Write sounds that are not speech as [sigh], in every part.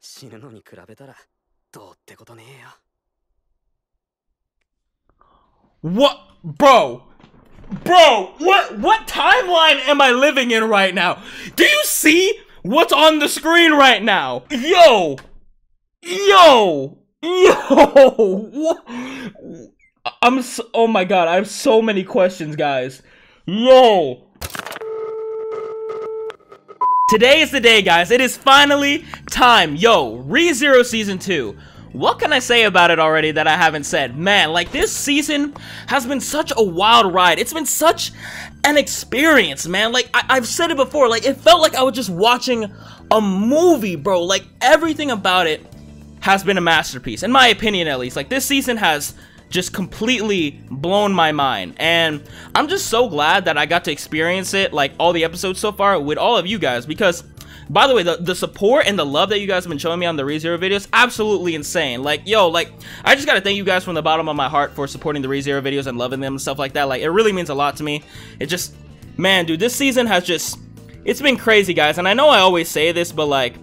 死ぬのに比べたらどうってことねえよ What, bro? Bro, what what timeline am I living in right now? Do you see what's on the screen right now? Yo, yo, yo. What? [laughs] I'm so, oh my god, I have so many questions, guys. Yo. Today is the day, guys. It is finally time. Yo, ReZero Season 2. What can I say about it already that I haven't said? Man, like this season has been such a wild ride. It's been such an experience, man. Like I- have said it before, like it felt like I was just watching a movie, bro. Like everything about it has been a masterpiece, in my opinion at least. Like this season has just completely blown my mind. And I'm just so glad that I got to experience it, like all the episodes so far, with all of you guys. Because, by the way, the, the support and the love that you guys have been showing me on the ReZero videos, absolutely insane. Like, yo, like, I just gotta thank you guys from the bottom of my heart for supporting the ReZero videos and loving them and stuff like that. Like, it really means a lot to me. It just, man, dude, this season has just, it's been crazy, guys. And I know I always say this, but like,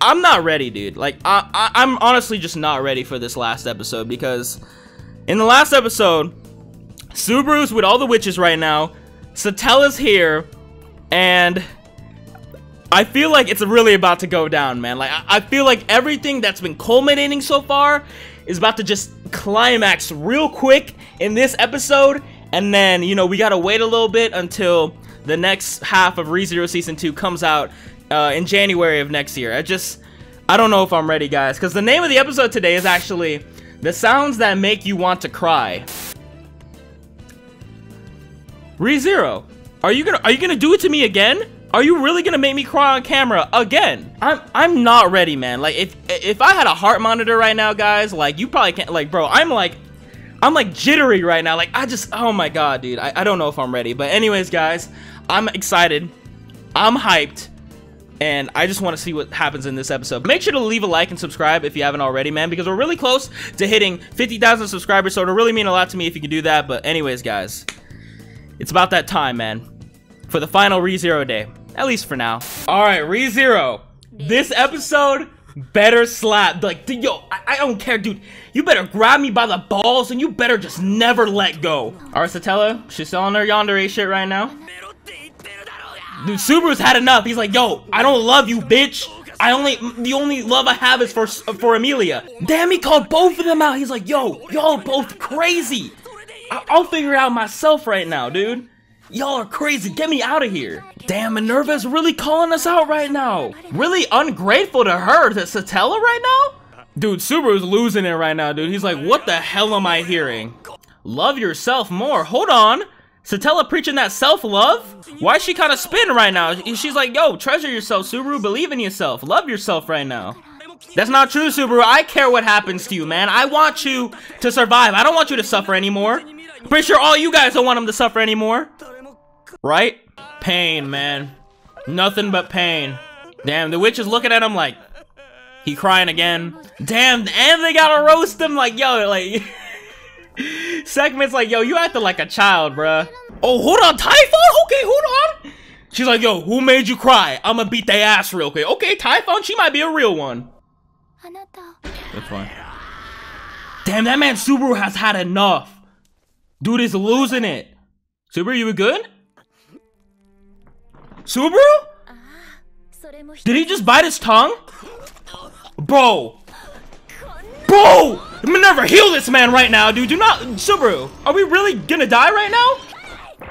I'm not ready, dude. Like, I, I, I'm honestly just not ready for this last episode because in the last episode, Subaru's with all the witches right now, Satella's here, and I feel like it's really about to go down, man. Like, I, I feel like everything that's been culminating so far is about to just climax real quick in this episode, and then, you know, we gotta wait a little bit until the next half of ReZero Season 2 comes out uh, in January of next year. I just, I don't know if I'm ready, guys, because the name of the episode today is actually The Sounds That Make You Want to Cry. ReZero, are you gonna, are you gonna do it to me again? Are you really gonna make me cry on camera again? I'm I'm not ready, man. Like if if I had a heart monitor right now, guys, like you probably can't like bro, I'm like I'm like jittery right now. Like I just oh my god, dude. I, I don't know if I'm ready. But anyways, guys, I'm excited. I'm hyped and I just want to see what happens in this episode. Make sure to leave a like and subscribe if you haven't already, man, because we're really close to hitting 50,000 subscribers, so it'll really mean a lot to me if you can do that. But anyways, guys, it's about that time, man, for the final ReZero day, at least for now. All right, ReZero, this episode better slap. Like, yo, I, I, don't care, dude. You better grab me by the balls, and you better just never let go. All right, Satella, she's selling her yandere shit right now. Dude, Subaru's had enough. He's like, yo, I don't love you, bitch. I only, the only love I have is for for Emilia. Damn, he called both of them out. He's like, yo, y'all both crazy. I I'll figure it out myself right now, dude. Y'all are crazy. Get me out of here. Damn, Minerva's really calling us out right now. Really ungrateful to her, to Satella right now? Dude, Subaru's losing it right now, dude. He's like, what the hell am I hearing? Love yourself more. Hold on. Satella preaching that self-love? Why is she kind of spinning right now? She's like, yo, treasure yourself, Subaru. Believe in yourself. Love yourself right now. That's not true, Subaru. I care what happens to you, man. I want you to survive. I don't want you to suffer anymore. Pretty sure all you guys don't want him to suffer anymore. Right? Pain, man. Nothing but pain. Damn, the witch is looking at him like, he crying again. Damn, and they gotta roast him like, yo, like... [laughs] Sekhmet's like, yo, you acting like a child, bruh. Oh, hold on, Typhon? Okay, hold on. She's like, yo, who made you cry? I'ma beat their ass real quick. Okay, Typhon, she might be a real one. That's fine. Damn, that man Subaru has had enough. Dude is losing it. Subaru, you good? Subaru? Did he just bite his tongue? Bro. Bro! Minerva, heal this man right now, dude. Do not... Subaru, are we really gonna die right now?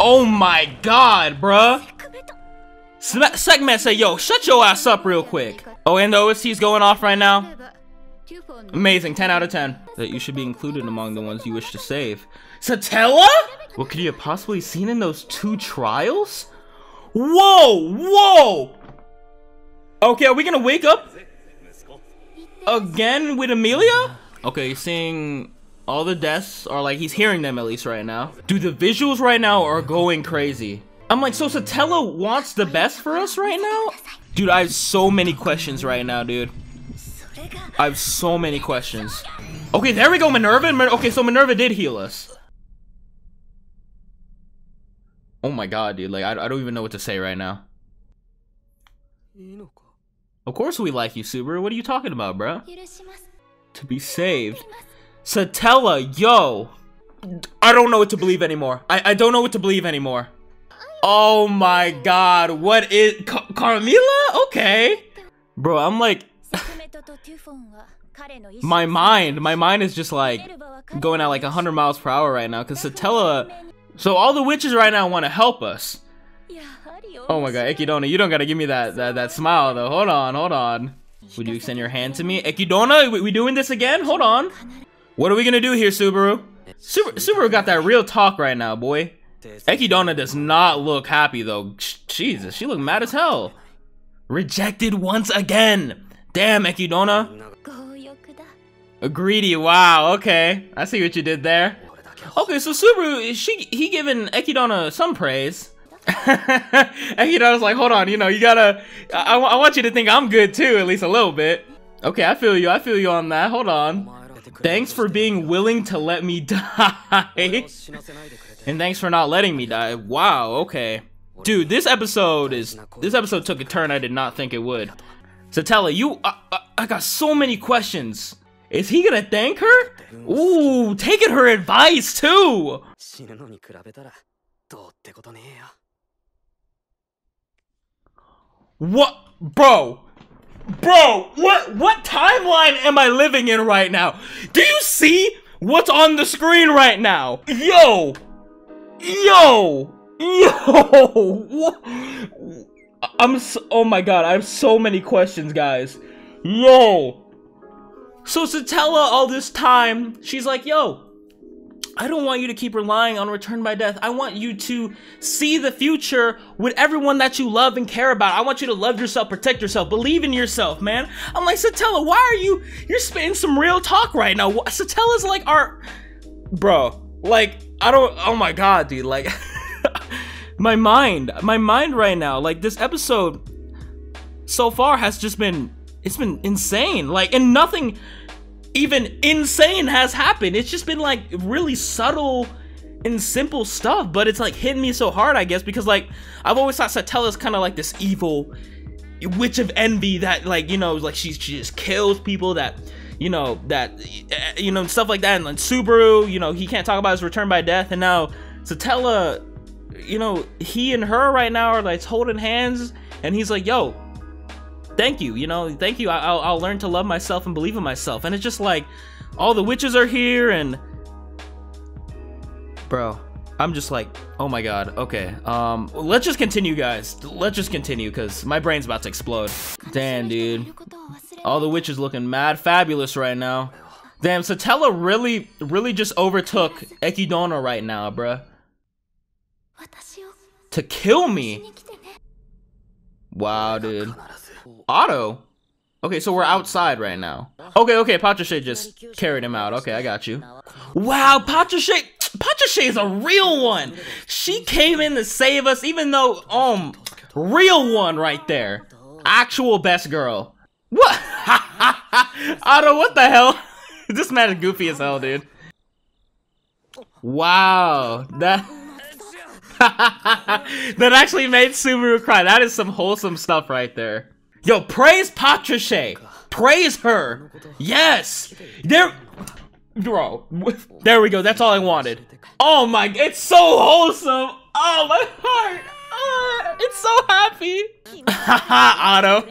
Oh my god, bruh. Sekhmet say, yo, shut your ass up real quick. Oh, and the OST's going off right now. Amazing, 10 out of 10. That you should be included among the ones you wish to save. Satella? What could you have possibly seen in those two trials? Whoa, whoa! Okay, are we gonna wake up again with Emilia? Okay, seeing all the deaths are like, he's hearing them at least right now. Dude, the visuals right now are going crazy. I'm like, so Satella wants the best for us right now? Dude, I have so many questions right now, dude. I have so many questions. Okay, there we go, Minerva. Okay, so Minerva did heal us. Oh my god, dude. Like, I, I don't even know what to say right now. Of course we like you, Subaru. What are you talking about, bro? To be saved. Satella, yo! I don't know what to believe anymore. I, I don't know what to believe anymore. Oh my god, what is- Car Carmilla? Okay. Bro, I'm like- [laughs] My mind, my mind is just like going at like 100 miles per hour right now because Satella- So all the witches right now want to help us. Oh my god, Ekidona, you don't gotta give me that, that, that smile though. Hold on, hold on. Would you extend your hand to me? Ekidona, we, we doing this again? Hold on. What are we gonna do here, Subaru? Subaru, Subaru got that real talk right now, boy. Ekidona does not look happy though. Jesus, she look mad as hell. Rejected once again. Damn, Ekidona. A greedy, wow, okay. I see what you did there. Okay, so Subaru, she he giving Ekidona some praise. [laughs] and you know, I was like, hold on, you know, you gotta, I, I want you to think I'm good too, at least a little bit. Okay, I feel you, I feel you on that, hold on. Thanks for being willing to let me [laughs] die. and thanks for not letting me die. Wow, okay. Dude, this episode is, this episode took a turn I did not think it would. Satella, you, I, I, I got so many questions. Is he gonna thank her? Ooh, taking her advice too! What, bro? Bro, what what timeline am I living in right now? Do you see what's on the screen right now? Yo, yo, yo. What? [laughs] I'm so, oh my god, I have so many questions, guys. Yo. So Satella all this time, she's like, yo, I don't want you to keep relying on return by death. I want you to see the future with everyone that you love and care about. I want you to love yourself, protect yourself, believe in yourself, man. I'm like, Satella, why are you you're spitting some real talk right now? Satella's like our bro, like I don't oh my god, dude, like [laughs] my mind, my mind right now, like this episode so far has just been it's been insane. Like and nothing even insane has happened. It's just been like really subtle and simple stuff, but it's like hitting me so hard, I guess, because like I've always thought Satella's kind of like this evil witch of envy that like you know like she she just kills people that you know that eh, you know stuff like that and like Subaru you know he can't talk about his return by death and now Satella you know he and her right now are like holding hands and he's like yo thank you, you know, thank you. I, will I'll learn to love myself and believe in myself. And it's just like, all the witches are here, and bro, I'm just like, oh my god. Okay, um, let's just continue, guys. Let's just continue, cause my brain's about to explode. Damn, dude, all the witches looking mad fabulous right now. Damn, Satella really, really just overtook Ekidona right now, bruh. To kill me. Wow, dude. 必ず Otto? Okay, so we're outside right now. Okay, okay, Patrasche just carried him out. Okay, I got you. Wow, Patrasche Patrasche is a real one. She came in to save us, even though, um, real one right there. Actual best girl. What? [laughs] Otto, what the hell? [laughs] this man is goofy as hell, dude. Wow, that [laughs] that actually made Subaru cry. That is some wholesome stuff right there. Yo, praise Patrasche. Praise her. Yes. There, bro. There we go. That's all I wanted. Oh my, it's so wholesome. Oh my heart. Ah, it's so happy. Haha, [laughs] Otto.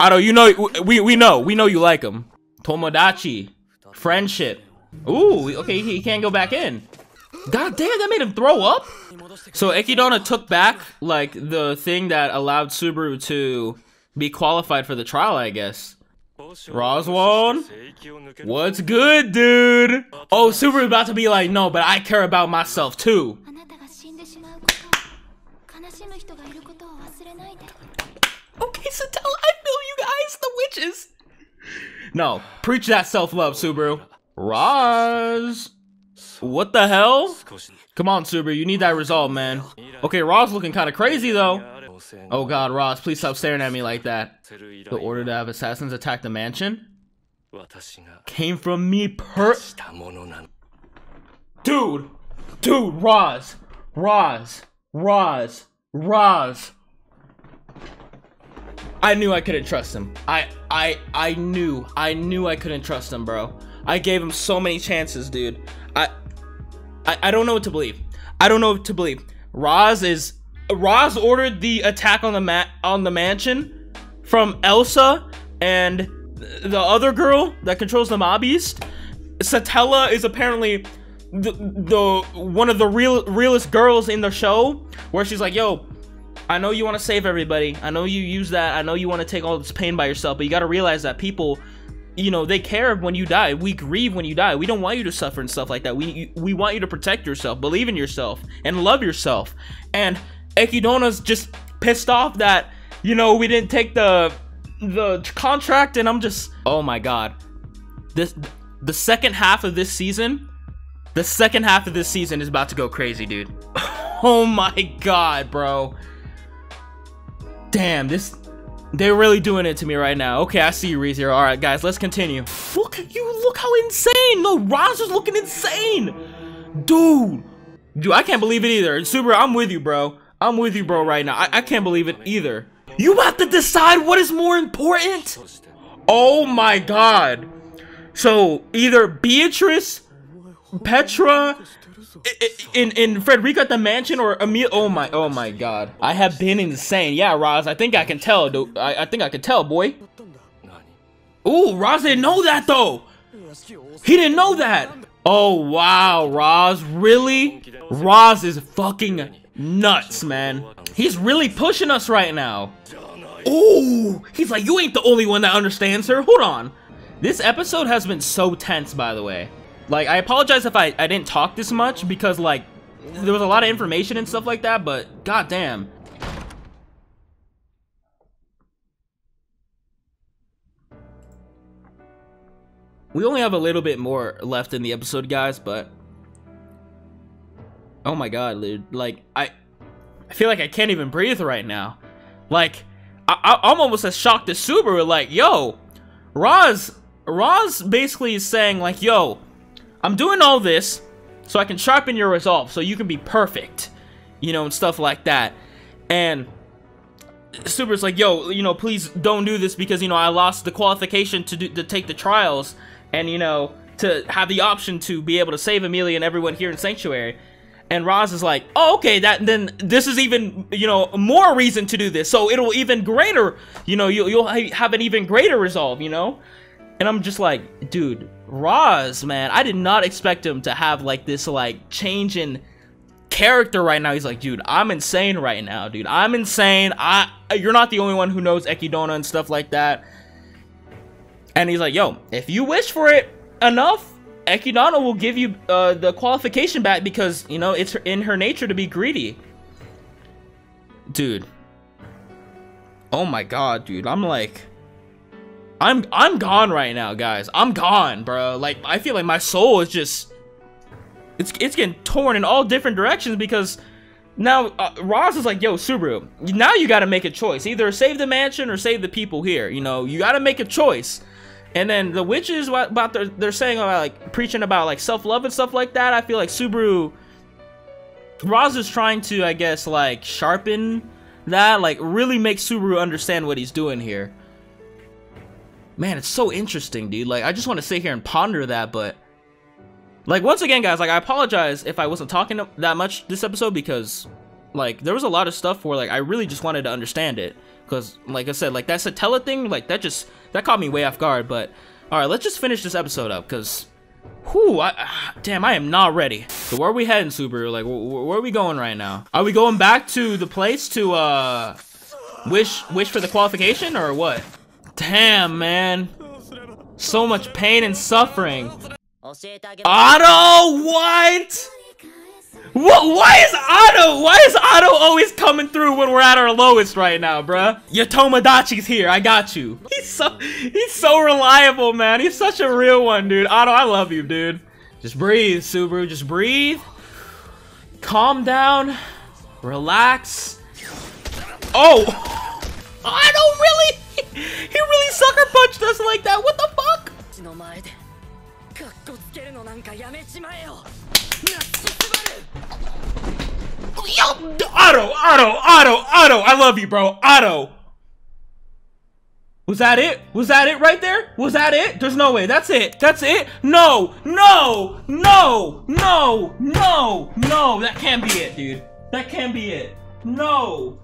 Otto, you know we we know we know you like him. Tomodachi, friendship. Ooh, okay, he can't go back in. God damn, that made him throw up. So Ekidona took back like the thing that allowed Subaru to be qualified for the trial, I guess. Roswaal, what's good, dude? Oh, Subaru about to be like, no, but I care about myself too. Okay, so tell I feel you guys, the witches. No, preach that self-love, Subaru. Roz, what the hell? Come on, Subaru, you need that resolve, man. Okay, Roz looking kind of crazy though. Oh god, Roz, please stop staring at me like that. The order to have assassins attack the mansion came from me per- Dude! Dude, Roz! Roz! Roz! Roz! I knew I couldn't trust him. I I I knew I knew I couldn't trust him, bro. I gave him so many chances, dude. I I, I don't know what to believe. I don't know what to believe. Roz is Roz ordered the attack on the mat on the mansion from Elsa and the other girl that controls the mob beast. Satella is apparently the, the one of the real realest girls in the show where she's like, "Yo, I know you want to save everybody. I know you use that. I know you want to take all this pain by yourself, but you got to realize that people, you know, they care when you die. We grieve when you die. We don't want you to suffer and stuff like that. We we want you to protect yourself, believe in yourself, and love yourself. And Ekidona's just pissed off that you know we didn't take the the contract, and I'm just oh my god, this the second half of this season, the second half of this season is about to go crazy, dude. [laughs] oh my god, bro. Damn, this they're really doing it to me right now. Okay, I see you, ReZero. All right, guys, let's continue. Look at you. Look how insane. No, Roz is looking insane. Dude. Dude, I can't believe it either. Super, I'm with you, bro. I'm with you, bro, right now. I, I can't believe it either. You have to decide what is more important. Oh my god. So, either Beatrice, Petra, in in Frederica at the mansion or Emil. Oh my, oh my God! I have been insane. Yeah, Roz. I think I can tell. Dude. I I think I can tell, boy. Ooh, Roz didn't know that though. He didn't know that. Oh wow, Roz, really? Roz is fucking nuts, man. He's really pushing us right now. Oh, he's like, you ain't the only one that understands her. Hold on. This episode has been so tense, by the way. Like, I apologize if I, I didn't talk this much because, like, there was a lot of information and stuff like that, but goddamn. We only have a little bit more left in the episode, guys, but... Oh my god, dude. Like, I... I feel like I can't even breathe right now. Like, I, am almost as shocked as Subaru. Like, yo, Roz... Roz basically is saying, like, yo, I'm doing all this so I can sharpen your resolve so you can be perfect, you know, and stuff like that. And Super's like, yo, you know, please don't do this because, you know, I lost the qualification to, do, to take the trials and, you know, to have the option to be able to save Emilia and everyone here in Sanctuary. And Roz is like, oh, okay, that then this is even, you know, more reason to do this. So it'll even greater, you know, you'll, you'll have an even greater resolve, you know? And I'm just like, dude, Roz, man, I did not expect him to have like this like change in character right now. He's like, dude, I'm insane right now, dude. I'm insane. I you're not the only one who knows Ekidona and stuff like that. And he's like, yo, if you wish for it enough, Ekidona will give you uh, the qualification back because, you know, it's in her nature to be greedy. Dude. Oh my god, dude. I'm like I'm I'm gone right now, guys. I'm gone, bro. Like I feel like my soul is just it's it's getting torn in all different directions because now uh, Roz is like, "Yo, Subaru, now you got to make a choice. Either save the mansion or save the people here. You know, you got to make a choice." And then the witches about their, they're saying about like preaching about like self-love and stuff like that. I feel like Subaru Roz is trying to, I guess, like sharpen that, like really make Subaru understand what he's doing here. Man, it's so interesting, dude. Like, I just want to sit here and ponder that, but... Like, once again, guys, like, I apologize if I wasn't talking that much this episode because, like, there was a lot of stuff where, like, I really just wanted to understand it. Because, like I said, like, that Satella thing, like, that just, that caught me way off guard, but... Alright, let's just finish this episode up, because... Whew, I, damn, I am not ready. So where are we heading, Subaru? Like, wh where are we going right now? Are we going back to the place to, uh... Wish, wish for the qualification, or what? Damn, man. So much pain and suffering. Otto, what? What? Why is Otto? Why is Otto always coming through when we're at our lowest right now, bruh? Your Tomodachi's here. I got you. He's so he's so reliable, man. He's such a real one, dude. Otto, I love you, dude. Just breathe, Subaru. Just breathe. Calm down. Relax. Oh, Otto, really? he really sucker punched us like that. What the fuck? Yo, Otto, Otto, Otto, Otto. I love you, bro. Otto. Was that it? Was that it right there? Was that it? There's no way. That's it. That's it? No! No! No! No! No! No! That can't be it, dude. That can't be it. No!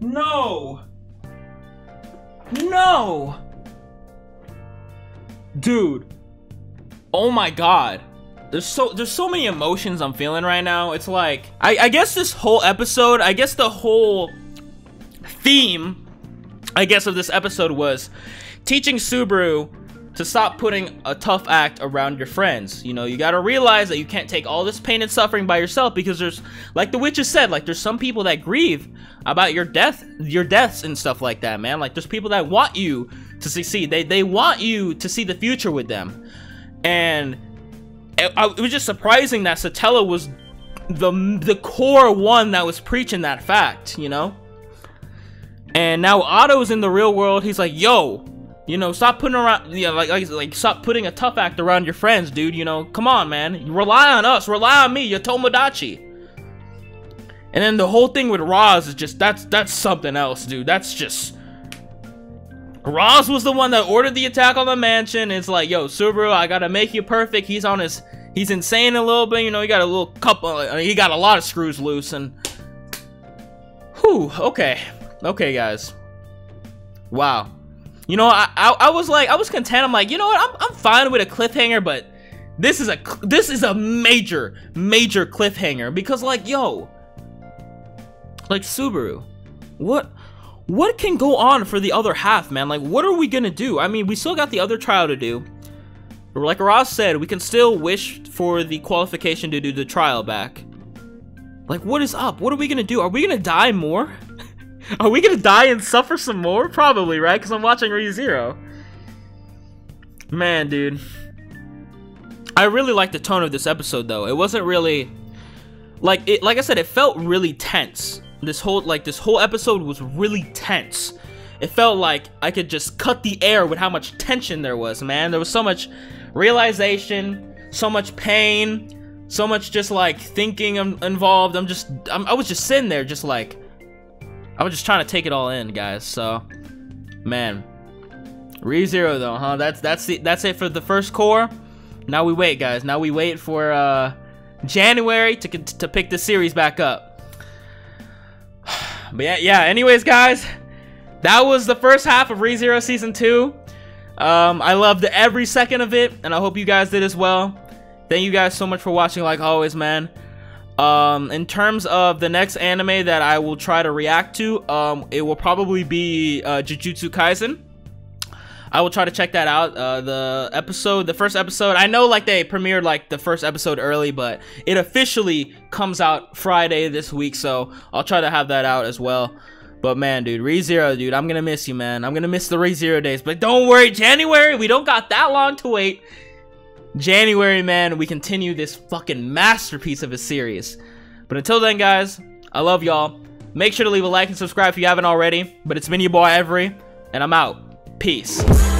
No! No! Dude. Oh my god. There's so there's so many emotions I'm feeling right now. It's like I, I guess this whole episode, I guess the whole theme, I guess of this episode was teaching Subaru to stop putting a tough act around your friends. You know, you gotta realize that you can't take all this pain and suffering by yourself because there's, like the witches said, like there's some people that grieve about your death, your deaths and stuff like that, man. Like there's people that want you to succeed. They they want you to see the future with them, and it, uh, it was just surprising that Satella was the the core one that was preaching that fact, you know. And now Otto's in the real world. He's like, yo, you know, stop putting around, you know, like, like, like, stop putting a tough act around your friends, dude. You know, come on, man. Rely on us. Rely on me. You're Tomodachi. And then the whole thing with Roz is just that's that's something else, dude. That's just Roz was the one that ordered the attack on the mansion. It's like, yo, Subaru, I gotta make you perfect. He's on his, he's insane a little bit. You know, he got a little couple, he got a lot of screws loose and. Whew. Okay. Okay, guys. Wow. You know, I, I, I was like, I was content. I'm like, you know what? I'm, I'm fine with a cliffhanger, but this is a this is a major major cliffhanger because like, yo, like Subaru, what what can go on for the other half, man? Like, what are we gonna do? I mean, we still got the other trial to do. Like Roz said, we can still wish for the qualification to do the trial back. Like, what is up? What are we gonna do? Are we gonna die more? [laughs] Are we gonna die and suffer some more? Probably, right? Because I'm watching ReZero. Man, dude. I really like the tone of this episode, though. It wasn't really... Like, it, like I said, it felt really tense. This whole, like, this whole episode was really tense. It felt like I could just cut the air with how much tension there was, man. There was so much realization, so much pain, so much just, like, thinking involved. I'm just... I'm, I was just sitting there just, like I was just trying to take it all in, guys. So, man, ReZero though, huh? That's that's the that's it for the first cour. Now we wait, guys. Now we wait for uh, January to to pick the series back up. But yeah, yeah. Anyways, guys, that was the first half of ReZero season two. Um, I loved every second of it, and I hope you guys did as well. Thank you guys so much for watching, like always, man. Um, in terms of the next anime that I will try to react to, um, it will probably be uh, Jujutsu Kaisen. I will try to check that out. Uh, the episode, the first episode, I know like they premiered like the first episode early, but it officially comes out Friday this week, so I'll try to have that out as well. But man, dude, ReZero, dude, I'm gonna miss you, man. I'm gonna miss the ReZero days. But don't worry, January, we don't got that long to wait. January, man, we continue this fucking masterpiece of a series. But until then, guys, I love y'all. Make sure to leave a like and subscribe if you haven't already. But it's been your boy Ivory, and I'm out. Peace.